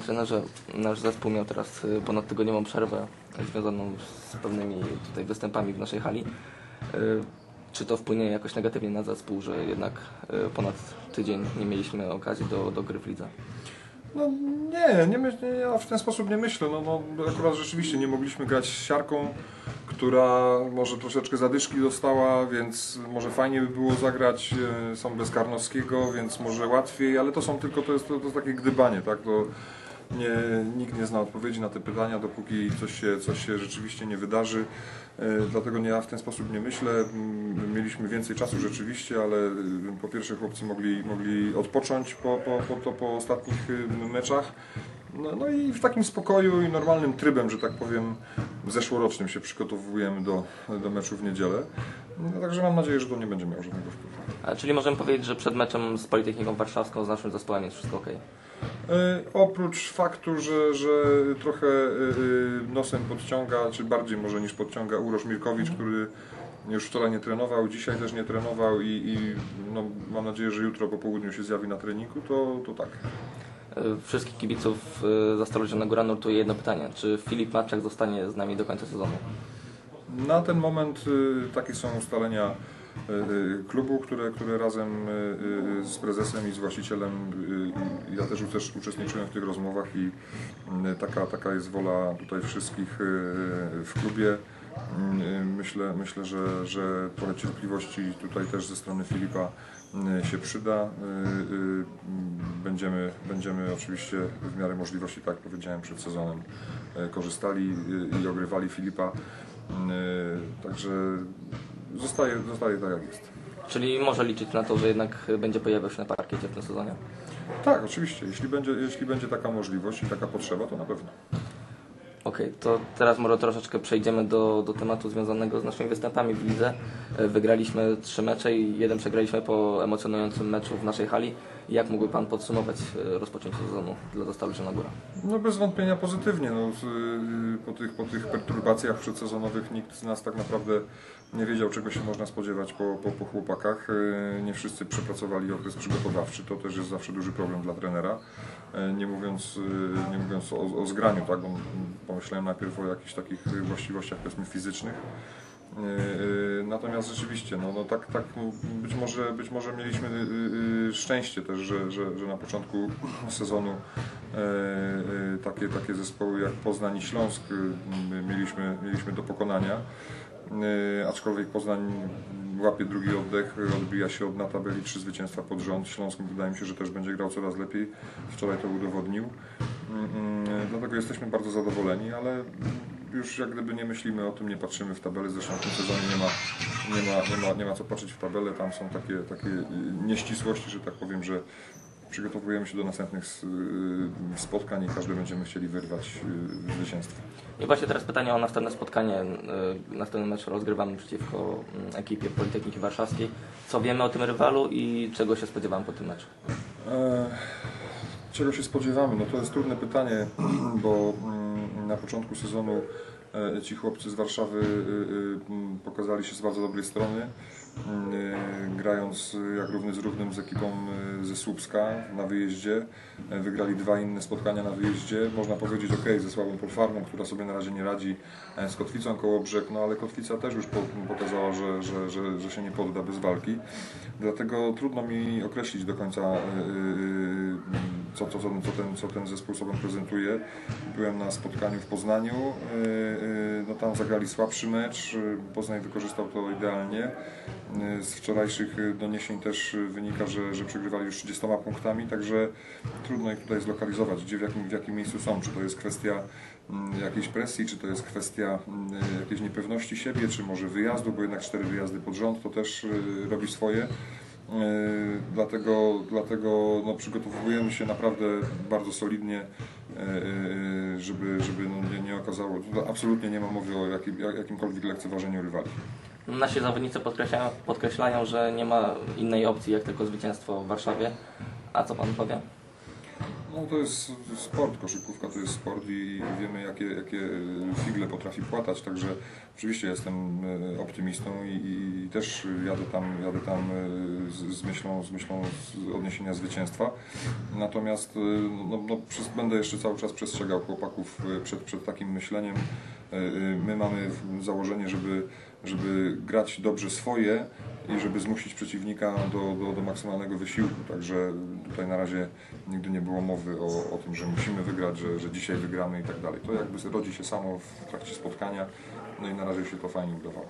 trenerze, nasz zespół miał teraz y, ponadtygodniową przerwę związaną z pewnymi tutaj występami w naszej hali. Y, Czy to wpłynie jakoś negatywnie na zespół, że jednak y, ponad tydzień nie mieliśmy okazji do, do gry w lidze? No nie, nie my, nie, ja w ten sposób nie myślę. No, no, akurat rzeczywiście nie mogliśmy grać siarką, która może troszeczkę zadyszki dostała, więc może fajnie by było zagrać. Są bez Karnowskiego, więc może łatwiej, ale to są tylko, to jest, to, to jest takie gdybanie, tak? To nie, nikt nie zna odpowiedzi na te pytania, dopóki coś się, coś się rzeczywiście nie wydarzy. E, Dlatego ja w ten sposób nie myślę. Mm, Mieliśmy więcej czasu rzeczywiście, ale y, po pierwsze chłopcy mogli, mogli odpocząć po, po, po, po ostatnich y, meczach. No, no i w takim spokoju i normalnym trybem, że tak powiem, zeszłorocznym się przygotowujemy do, do meczu w niedzielę. No, także mam nadzieję, że to nie będzie miało żadnego wpływu. A, czyli możemy powiedzieć, że przed meczem z Politechniką Warszawską, z naszym zespołem jest wszystko ok. E, Oprócz faktu, że, że trochę e, e, nosem podciąga, czy bardziej może niż podciąga Urosz Mirkowicz, który już wczoraj nie trenował, dzisiaj też nie trenował i, i no, mam nadzieję, że jutro po południu się zjawi na treningu, to, to tak. Wszystkich kibiców za Stalożonego Góra nurtuje jedno pytanie. Czy Filip Marczak zostanie z nami do końca sezonu? Na ten moment takie są ustalenia klubu, które, które razem y, y, z prezesem i z właścicielem, y, ja też, też uczestniczyłem w tych rozmowach i y, taka, taka jest wola tutaj wszystkich y, w klubie. Y, Myślę, myślę że, że trochę cierpliwości tutaj też ze strony Filipa y, się przyda. Y, y, Będziemy, będziemy oczywiście w miarę możliwości, tak jak powiedziałem przed sezonem, y, korzystali y, i ogrywali Filipa. Także zostaje, zostaje tak jak jest. Czyli może liczyć na to, że jednak będzie pojawiał się na parkiecie w tym sezonie? Tak, oczywiście. Jeśli będzie, jeśli będzie taka możliwość i taka potrzeba, to na pewno. Okej, to teraz może troszeczkę przejdziemy do, do tematu związanego z naszymi występami w lidze. E, Wygraliśmy trzy mecze i jeden przegraliśmy po emocjonującym meczu w naszej hali. Jak mógłby Pan podsumować e, rozpoczęcie sezonu dla Dostalu Zielona Góra? No bez wątpienia pozytywnie. No, yy, po, tych, po tych perturbacjach przedsezonowych nikt z nas tak naprawdę nie wiedział, czego się można spodziewać po, po, po chłopakach. Yy, Nie wszyscy przepracowali okres przygotowawczy. To też jest zawsze duży problem dla trenera. Yy, Nie mówiąc, nie mówiąc o, o zgraniu, tak? bo pomyślałem najpierw o jakichś takich właściwościach fizycznych. Yy, Natomiast rzeczywiście, no, no tak, tak być, może, być może mieliśmy yy, yy, szczęście też, że, że, że na początku sezonu yy, yy, takie, takie zespoły jak Poznań i Śląsk yy, mieliśmy, mieliśmy do pokonania. Yy, Aczkolwiek Poznań łapie drugi oddech, odbija się od na tabeli trzy zwycięstwa pod rząd. Śląsk wydaje mi się, że też będzie grał coraz lepiej. Wczoraj to udowodnił. Dlatego jesteśmy bardzo zadowoleni, ale już jak gdyby nie myślimy o tym, nie patrzymy w tabelę. Zresztą w tym sezonie nie ma, nie ma, nie ma, nie ma co patrzeć w tabelę. Tam są takie, takie y, nieścisłości, że tak powiem, że przygotowujemy się do następnych y, spotkań i każdy będziemy chcieli wyrwać y, zwycięstwo. I właśnie teraz pytanie o następne spotkanie. E, Następny mecz rozgrywamy przeciwko mm, ekipie Politechniki Warszawskiej. Co wiemy o tym rywalu i czego się spodziewamy po tym meczu? E, Czego się spodziewamy? No to jest trudne pytanie, bo mm, na początku sezonu e, ci chłopcy z Warszawy y, mm, pokazali się z bardzo dobrej strony, grając jak równy z równym z ekipą ze Słupska na wyjeździe. E, Wygrali dwa inne spotkania na wyjeździe. Można powiedzieć ok, ze Sławą Polfarmą, która sobie na razie nie radzi e, z Kotwicą koło brzeg, no ale Kotwica też już po- pokazała, że, że, że, że się nie podda bez walki. Dlatego trudno mi określić do końca, co, co, co, ten, co ten zespół sobą prezentuje. Byłem na spotkaniu w Poznaniu, y, y, no tam zagrali słabszy mecz, y, Poznań wykorzystał to idealnie. Z wczorajszych doniesień też wynika, że, że przegrywali już 30 punktami, także trudno ich tutaj zlokalizować, gdzie w jakim, w jakim miejscu są. Czy to jest kwestia mm, jakiejś presji, czy to jest kwestia mm, jakiejś niepewności siebie, czy może wyjazdu, bo jednak cztery wyjazdy pod rząd to też robi swoje. Yy, Dlatego, dlatego no, przygotowujemy się naprawdę bardzo solidnie, yy, żeby, żeby no, nie, nie okazało, absolutnie nie ma mowy o jakim, jakimkolwiek lekceważeniu rywali. Nasi zawodnicy podkreślają, podkreślają, że nie ma innej opcji jak tylko zwycięstwo w Warszawie. A co Pan powie? No to jest sport, koszykówka to jest sport i wiemy jakie, jakie figle potrafi płatać, także oczywiście jestem e, optymistą i, i też jadę tam, jadę tam e, z, z myślą, z myślą odniesienia zwycięstwa. Natomiast e, no, no, przez, będę jeszcze cały czas przestrzegał chłopaków przed, przed takim myśleniem. My mamy założenie, żeby, żeby grać dobrze swoje i żeby zmusić przeciwnika do, do, do maksymalnego wysiłku. Także tutaj na razie nigdy nie było mowy o, o tym, że musimy wygrać, że, że dzisiaj wygramy i tak dalej. To jakby rodzi się samo w trakcie spotkania. No i na razie się to fajnie udawało.